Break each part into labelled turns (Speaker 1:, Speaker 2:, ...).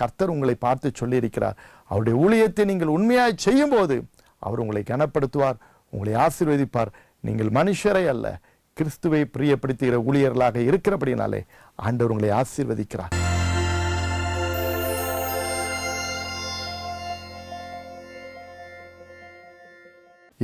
Speaker 1: கர்த்தர் உங்களை பார்த்து சொல்லியிருக்கிறார். அவருடைய ஊழியத்தை நீங்கள் உண்மையாய் செய்யும்போது அவர் உங்களை கனப்படுத்துவார் உங்களை ஆசீர்வதிப்பார். நீங்கள் மனுஷரை அல்ல கிறிஸ்துவை பிரியப்படுத்துகிற ஊழியர்களாக இருக்கிறபடினாலே ஆண்டவர் உங்களை ஆசீர்வதிக்கிறார்.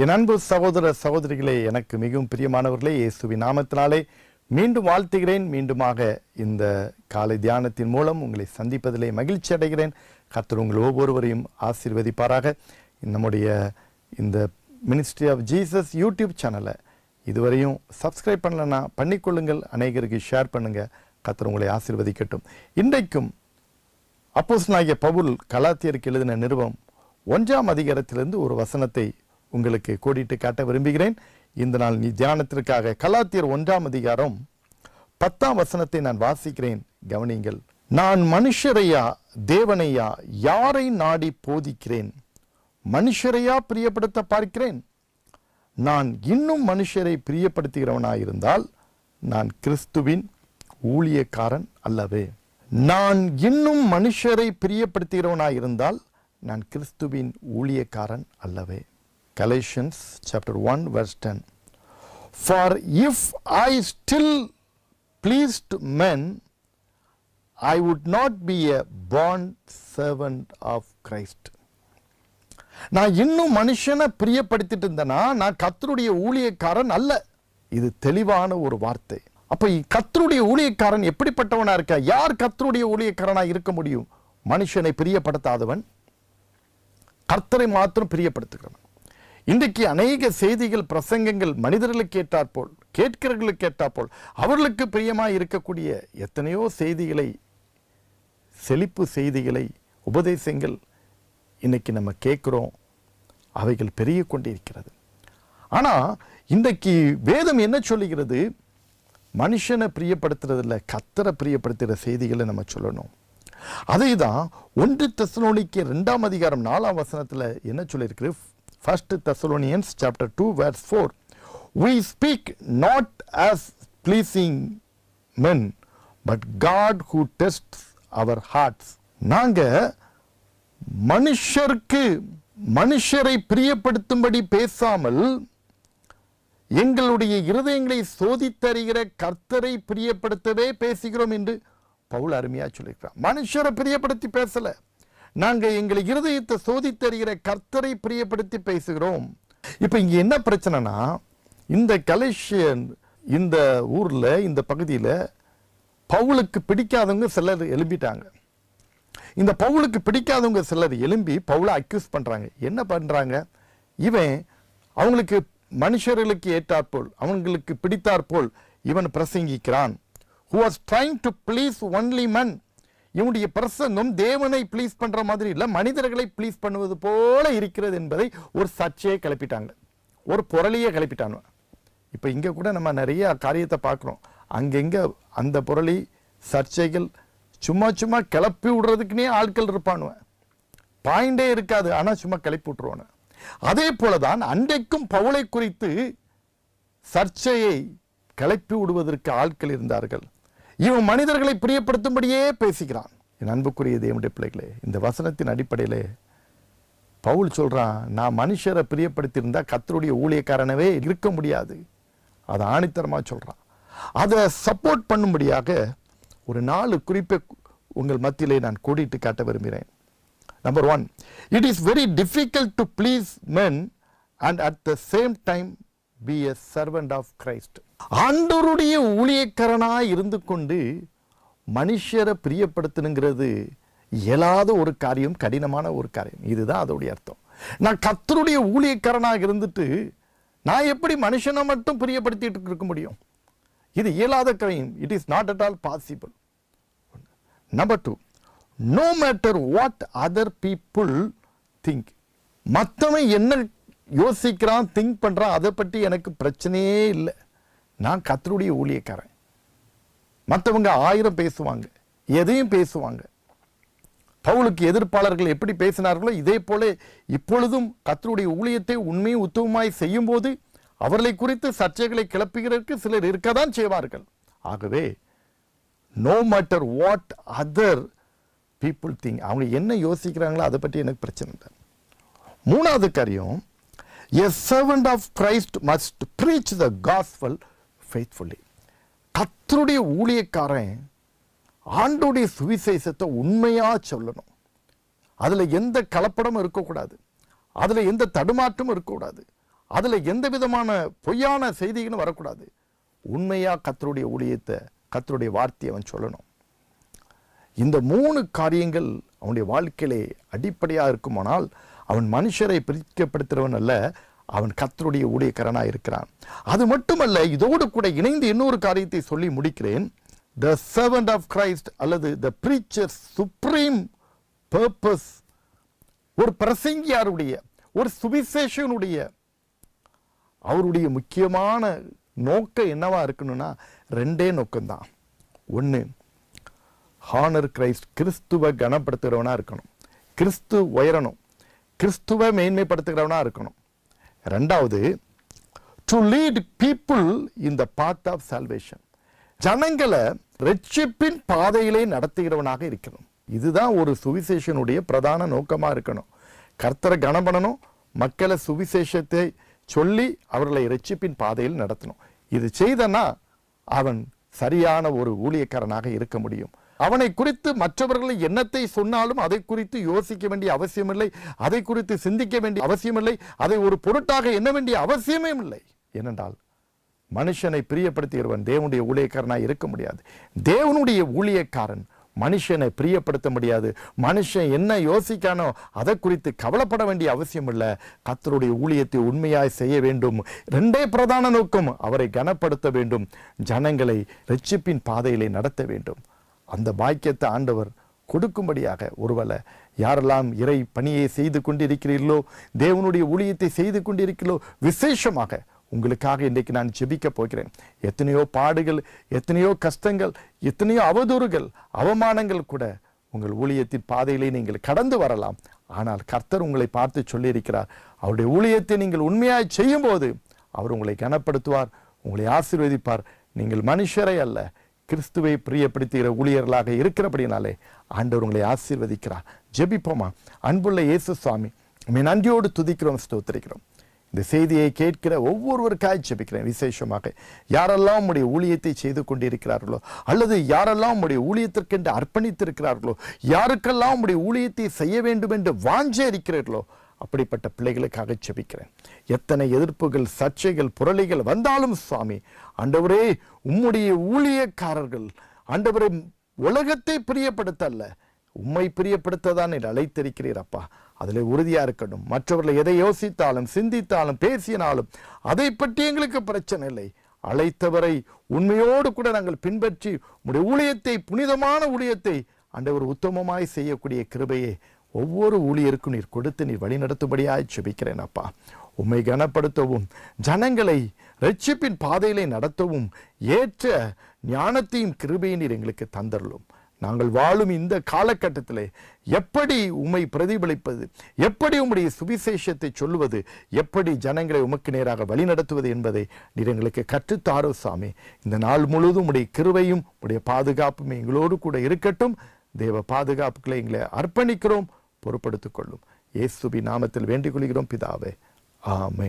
Speaker 1: என் அன்பு சகோதர சகோதரிகளே எனக்கு மிகவும் பிரியமானவர்களே இயேசுவின் நாமத்தினாலே மீண்டும் வாழ்த்துகிறேன். மீண்டுமாக இந்த காலை தியானத்தின் மூலம் உங்களை சந்திப்பதிலே மகிழ்ச்சி அடைகிறேன். கர்த்தர் உங்கள் ஒவ்வொருவரையும் ஆசீர்வதிப்பாராக. நம்முடைய இந்த மினிஸ்ட்ரி ஆஃப் ஜீசஸ் யூடியூப் சேனலை இதுவரையும் சப்ஸ்கிரைப் பண்ணலன்னா பண்ணிக்கொள்ளுங்கள். அநேகருக்கு ஷேர் பண்ணுங்கள் கர்த்தர் உங்களை ஆசீர்வதிக்கட்டும். இன்றைக்கும் அப்போஸ்தலனாகிய பவுல் கலாத்தியருக்கு எழுதின நிறுவம் ஒன்றாம் அதிகாரத்திலிருந்து ஒரு வசனத்தை உங்களுக்கு கோடிட்டு காட்ட விரும்புகிறேன். இந்த நாள் நீ தியானத்திற்காக கலாத்தியர் ஒன்றாம் அதிகாரம் பத்தாம் வசனத்தை நான் வாசிக்கிறேன். கவனிங்கள் நான் மனுஷரையா தேவனையா யாரை நாடி போதிக்கிறேன்? மனுஷரையா பிரியப்படுத்த பார்க்கிறேன்? நான் இன்னும் மனுஷரை பிரியப்படுத்துகிறவனாயிருந்தால் நான் கிறிஸ்துவின் ஊழியக்காரன் அல்லவே. நான் இன்னும் மனுஷரை பிரியப்படுத்துகிறவனாயிருந்தால் நான் கிறிஸ்துவின் ஊழியக்காரன் அல்லவே. Galatians chapter one verse ten for if I still pleased men I would not be a bond servant of Christ நான் இன்னும் மனுஷனை பிரியப்படுத்திட்டு இருந்தேன்னா நான் கத்தருடைய ஊழியக்காரன் அல்ல. இது தெளிவான ஒரு வார்த்தை. அப்ப கத்தருடைய ஊழியக்காரன் எப்படிப்பட்டவனா இருக்க? யார் கத்தருடைய ஊழியக்காரனா இருக்க முடியும்? மனுஷனை பிரியப்படுத்தாதவன் கர்த்தரை மாத்திரம் பிரியப்படுத்துகிறவன். இன்றைக்கு அநேக செய்திகள் பிரசங்கங்கள் மனிதர்களுக்கு கேட்டாற்போல் கேட்கிறவர்களுக்கு கேட்டாற்போல் அவர்களுக்கு பிரியமாக இருக்கக்கூடிய எத்தனையோ செய்திகளை செழிப்பு செய்திகளை உபதேசங்கள் இன்றைக்கி நம்ம கேட்குறோம். அவைகள் பெருகி கொண்டிருக்கிறது. ஆனால் இன்றைக்கு வேதம் என்ன சொல்லுகிறது? மனுஷனை பிரியப்படுத்துறதில்ல கத்தரை பிரியப்படுத்துகிற செய்திகளை நம்ம சொல்லணும். அதை தான் ஒன்று தெசலோனிக்கு ரெண்டாம் அதிகாரம் நாலாம் வசனத்தில் என்ன சொல்லியிருக்கு? First Thessalonians chapter two verse four we speak not as pleasing men but God who tests our hearts நாங்க மனுஷருக்கு மனுஷரை பிரியப்படுத்தும்படி பேசாமல் எங்களுடைய இருதயங்களை சோதித்தறிகிற கர்த்தரை பிரியப்படுத்தவே பேசுகிறோம் என்று பவுல் அருமையாக சொல்லியிருக்கிறார். மனுஷரை பிரியப்படுத்தி பேசலை. நாங்கள் எங்களை இருதயத்தை சோதித்தறிகிற கர்த்தரை பிரியப்படுத்தி பேசுகிறோம். இப்போ இங்கே என்ன பிரச்சனைனா இந்த கலேஷியன் இந்த ஊரில் இந்த பகுதியில் பவுலுக்கு பிடிக்காதவங்க சிலர் எழும்பிட்டாங்க. இந்த பவுலுக்கு பிடிக்காதவங்க சிலர் எழும்பி பவுலை அக்யூஸ் பண்ணுறாங்க என்ன பண்ணுறாங்க இவன் அவங்களுக்கு மனுஷர்களுக்கு ஏற்றாற்போல் அவங்களுக்கு பிடித்தாற்போல் இவன் பிரசங்கிக்கிறான். Who was trying to please only man இவனுடைய பிரசங்கம் தேவனை ப்ளீஸ் பண்ற மாதிரி இல்ல மனிதர்களை ப்ளீஸ் பண்ணுவது போல இருக்கிறது என்பதை ஒரு சர்ச்சையை கிளப்பிட்டாங்க. ஒரு புரளியை கிளப்பிட்டானு இப்போ இங்கே கூட நம்ம நிறைய காரியத்தை பார்க்குறோம். அங்கெங்கே அந்த புரளி சர்ச்சைகள் சும்மா சும்மா கிளப்பி விடுறதுக்குனே ஆட்கள் இருப்பானுவன் பாயிண்டே இருக்காது ஆனால் சும்மா கிளப்பி விட்டுருவானு அதே போல தான் அன்றைக்கும் பவுளை குறித்து சர்ச்சையை கிளப்பி விடுவதற்கு ஆட்கள் இருந்தார்கள். இவன் மனிதர்களை பிரியப்படுத்தும்படியே பேசுகிறான். என் அன்புக்குரிய தேவனுடைய பிள்ளைகளே இந்த வசனத்தின் அடிப்படையிலே பவுல் சொல்கிறான் நான் மனுஷரை பிரியப்படுத்தியிருந்தா கத்தருடைய ஊழியக்காரனவே இருக்க முடியாது. அதை ஆணித்தரமாக சொல்கிறான் அதை சப்போர்ட் பண்ணும்படியாக ஒரு நாலு குறிப்பை உங்கள் மத்தியிலே நான் கூடிட்டு காட்ட விரும்புகிறேன். Number one it is very difficult to please men and at the same time be a servant of Christ ஆண்டவருடைய ஊழியக்காரனாக இருந்து கொண்டு மனுஷரை பிரியப்படுத்தணுங்கிறது இயலாத ஒரு காரியம் கடினமான ஒரு காரியம். இதுதான் அதோடைய அர்த்தம். நான் கத்தருடைய ஊழியக்காரனாக இருந்துட்டு நான் எப்படி மனுஷனை மட்டும் பிரியப்படுத்திட்டு இருக்க முடியும்? இது இயலாத காரியம். It is not at all possible number two no matter what other people think மற்றவன் என்ன யோசிக்கிறான் திங்க் பண்ணுறான் அதை பற்றி எனக்கு பிரச்சனையே இல்லை. நான் கத்தருடைய ஊழியக்காரன். மற்றவங்க ஆயிரம் பேசுவாங்க எதையும் பேசுவாங்க. பவுலுக்கு எதிர்ப்பாளர்கள் எப்படி பேசினார்களோ இதே போல இப்பொழுதும் கத்தருடைய ஊழியத்தை உண்மையும் உத்தவமாய் செய்யும் போது அவர்களை குறித்து சர்ச்சைகளை கிளப்புகிறதற்கு சிலர் இருக்கதான் செய்வார்கள். ஆகவே no matter what other people think அவங்க என்ன யோசிக்கிறாங்களோ அதை பற்றி எனக்கு பிரச்சனை இல்லை. மூணாவது காரியம் a servant of Christ must preach the gospel faithfully கத்தருடைய ஊழியக்காரன் ஆண்டுடைய சுவிசேஷத்தை உண்மையாக சொல்லணும். அதில் எந்த கலப்படமும் இருக்கக்கூடாது. அதில் எந்த தடுமாற்றமும் இருக்கக்கூடாது. அதில் எந்த விதமான பொய்யான செய்திகளும் வரக்கூடாது. உண்மையாக கத்தருடைய ஊழியத்தை கத்தருடைய வார்த்தையை அவன் சொல்லணும். இந்த மூணு காரியங்கள் அவனுடைய வாழ்க்கையிலே அடிப்படையாக இருக்குமானால் அவன் மனுஷரை பிரிக்கப்படுத்துகிறவன் அல்ல அவன் கத்தருடைய ஊழியக்காரனாக இருக்கிறான். அது மட்டுமல்ல இதோடு கூட இணைந்து இன்னொரு காரியத்தை சொல்லி முடிக்கிறேன். த சர்வன்ட் ஆஃப் கிரைஸ்ட் அல்லது த ப்ரீச்சர் சுப்ரீம் பர்பஸ் ஒரு பிரசங்கியாருடைய ஒரு சுவிசேஷனுடைய அவருடைய முக்கியமான நோக்கம் என்னவா இருக்கணும்னா ரெண்டே நோக்கம்தான். ஒன்று ஹானர் கிரைஸ்ட் கிறிஸ்துவ கனப்படுத்துகிறவனாக இருக்கணும். கிறிஸ்து உயரணும். கிறிஸ்துவ மேன்மைப்படுத்துகிறவனாக இருக்கணும். ரெண்டாவது to lead people in the path of salvation ஜனங்களை ரட்சிப்பின் பாதையிலே நடத்துகிறவனாக இருக்கணும். இதுதான் ஒரு சுவிசேஷனுடைய பிரதான நோக்கமாக இருக்கணும். கர்த்தரை கனம் பண்ணணும் மக்களை சுவிசேஷத்தை சொல்லி அவர்களை ரட்சிப்பின் பாதையில் நடத்தணும். இது செய்தனா அவன் சரியான ஒரு ஊழியக்காரனாக இருக்க முடியும். அவனை குறித்து மற்றவர்கள் என்னத்தை சொன்னாலும் அதை குறித்து யோசிக்க வேண்டிய அவசியமில்லை அதை குறித்து சிந்திக்க வேண்டிய அவசியமில்லை அதை ஒரு பொருட்டாக எண்ண வேண்டிய அவசியமே இல்லை ஏனென்றால் மனுஷனை பிரியப்படுத்துகிறவன் தேவனுடைய ஊழியக்காரனாக இருக்க முடியாது. தேவனுடைய ஊழியக்காரன் மனுஷனை பிரியப்படுத்த முடியாது. மனுஷன் என்ன யோசிக்கானோ அதை குறித்து கவலைப்பட வேண்டிய அவசியம் இல்லை கத்தருடைய ஊழியத்தை உண்மையாய் செய்ய வேண்டும். ரெண்டே பிரதான நோக்கம் அவரை கனப்படுத்த வேண்டும். ஜனங்களை ரட்சிப்பின் பாதையிலே நடத்த வேண்டும். அந்த பாக்கியத்தை ஆண்டவர் கொடுக்கும்படியாக ஒருவேளை யாரெல்லாம் இறை பணியை செய்து கொண்டிருக்கிறீர்களோ தேவனுடைய ஊழியத்தை செய்து கொண்டிருக்கிறீர்களோ விசேஷமாக உங்களுக்காக இன்றைக்கு நான் ஜெபிக்க போகிறேன். எத்தனையோ பாடுகள் எத்தனையோ கஷ்டங்கள் எத்தனையோ அவதூறுகள் அவமானங்கள் கூட உங்கள் ஊழியத்தின் பாதையிலே நீங்கள் கடந்து வரலாம். ஆனால் கர்த்தர் உங்களை பார்த்து சொல்லியிருக்கிறார் அவருடைய ஊழியத்தை நீங்கள் உண்மையாய் செய்யும்போது அவர் உங்களை கனப்படுத்துவார் உங்களை ஆசீர்வதிப்பார். நீங்கள் மனுஷரை அல்ல கிறிஸ்துவை பிரியப்படுத்துகிற ஊழியர்களாக இருக்கிறபடினாலே ஆண்டவர் உங்களை ஆசீர்வதிக்கிறார். ஜெபிப்போமா? அன்புள்ள இயேசு சுவாமி மே நன்றியோடு துதிக்கிறோம் ஸ்தோத்திரிக்கிறோம். இந்த செய்தியை கேட்கிற ஒவ்வொருவருக்காய் ஜெபிக்கிறேன். விசேஷமாக யாரெல்லாம் உடைய ஊழியத்தை செய்து கொண்டிருக்கிறார்களோ அல்லது யாரெல்லாம் உடைய ஊழியத்திற்கென்று அர்ப்பணித்திருக்கிறார்களோ யாருக்கெல்லாம் உடைய ஊழியத்தை செய்ய வேண்டும் என்று வாஞ்சே இருக்கிறீர்களோ அப்படிப்பட்ட பிள்ளைகளுக்காக செபிக்கிறேன் எத்தனை எதிர்ப்புகள் சர்ச்சைகள் புரளிகள் வந்தாலும் சுவாமி ஆண்டவரே உம்முடைய ஊழியக்காரர்கள் ஆண்டவரே உலகத்தை பிரியப்படுத்த அல்ல உம்மை பிரியப்படுத்ததான் நீர் அழைத்திருக்கிறீர் அப்பா. அதில் உறுதியா இருக்கணும். மற்றவர்களை எதை யோசித்தாலும் சிந்தித்தாலும் பேசினாலும் அதை பற்றி எங்களுக்கு பிரச்சனை இல்லை. அழைத்தவரை உண்மையோடு கூட நாங்கள் பின்பற்றி உடைய ஊழியத்தை புனிதமான ஊழியத்தை அண்டவர் உத்தமமாய் செய்யக்கூடிய கிருபையை ஒவ்வொரு ஊழியருக்கும் நீர் கொடுத்து நீர் வழிநடத்தும்படியாய் செபிக்கிறேன் அப்பா. உம்மை கனப்படுத்தவும் ஜனங்களை ரட்சிப்பின் பாதையிலே நடத்தவும் ஏற்ற ஞானத்தையும் கிருபையும் நீர் எங்களுக்கு தந்தரலும் நாங்கள் வாழும் இந்த காலகட்டத்திலே எப்படி உம்மை பிரதிபலிப்பது எப்படி உம்முடைய சுவிசேஷத்தை சொல்லுவது எப்படி ஜனங்களை உமக்கு நேராக வழிநடத்துவது என்பதை நீர் எங்களுக்கு கற்றுத்தாரோ சாமி. இந்த நாள் முழுவதும் உடைய கிருவையும் உடைய பாதுகாப்பும் எங்களோடு கூட இருக்கட்டும். தேவ பாதுகாப்புகளை எங்களை அர்ப்பணிக்கிறோம். பொறுப்படுத்திக் கொள்ளும். இயேசுபி நாமத்தில் வேண்டிக் கொள்கிறோம். பிதாவே ஆமே